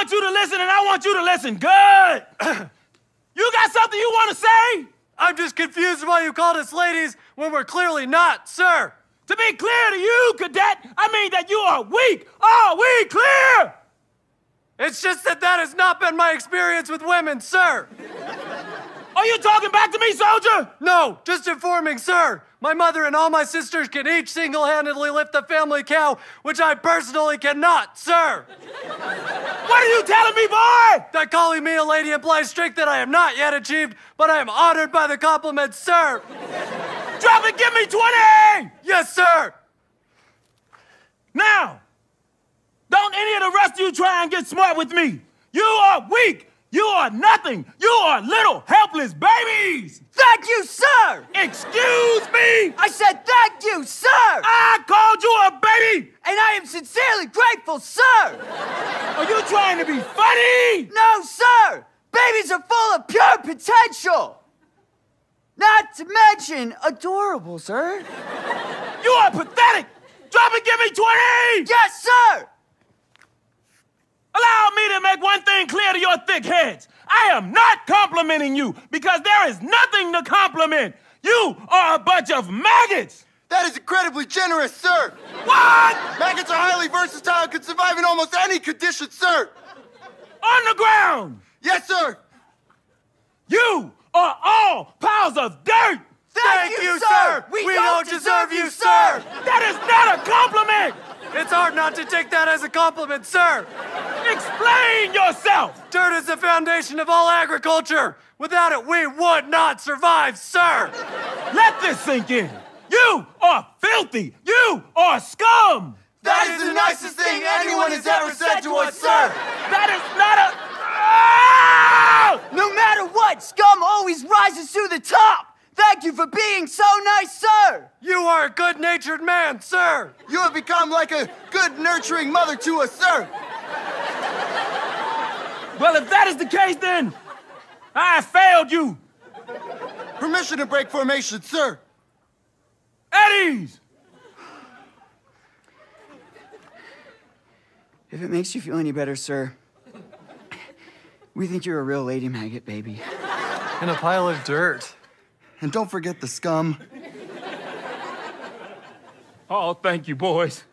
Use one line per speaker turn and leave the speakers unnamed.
want you to listen, and I want you to listen good. you got something you want to say?
I'm just confused why you called us ladies when we're clearly not, sir.
To be clear to you, cadet, I mean that you are weak. Are we clear?
It's just that that has not been my experience with women, sir.
Are you talking back to me, soldier?
No, just informing, sir. My mother and all my sisters can each single handedly lift the family cow, which I personally cannot, sir.
What are you telling me, boy?
That calling me a lady implies strength that I have not yet achieved, but I am honored by the compliment, sir.
Drop it, give me 20!
Yes, sir.
Now, don't any of the rest of you try and get smart with me. You are weak. You are nothing. You are little helpless babies.
Thank you, sir!
Excuse me.
I said thank you, sir!
I called you a baby.
And I am sincerely grateful, sir!
Are you trying to be funny?
No, sir! Babies are full of pure potential! Not to mention adorable, sir.
You are pathetic. Drop and give me 20.
Yes, sir!
Allow to make one thing clear to your thick heads. I am not complimenting you because there is nothing to compliment. You are a bunch of maggots.
That is incredibly generous, sir.
What?
Maggots are highly versatile and can survive in almost any condition, sir.
On the ground.
Yes, sir.
You are all piles of dirt.
Thank, you, sir!
We don't deserve you, sir!
That is not a compliment.
It's hard not to take that as a compliment, sir.
Explain yourself.
Dirt is the foundation of all agriculture. Without it, we would not survive, sir.
Let this sink in. You are filthy. You are scum.
That is the nicest thing anyone has ever said to us, sir.
That is not a.
No matter what, scum always rises to the top! Thank you for being so nice, sir!
You are a good natured man, sir.
You have become like a good, nurturing mother to us, sir.
Well, if that is the case, then I failed you.
Permission to break formation, sir.
At ease.
If it makes you feel any better, sir, we think you're a real lady maggot, baby.
In a pile of dirt.
And don't forget the scum.
Oh, thank you, boys.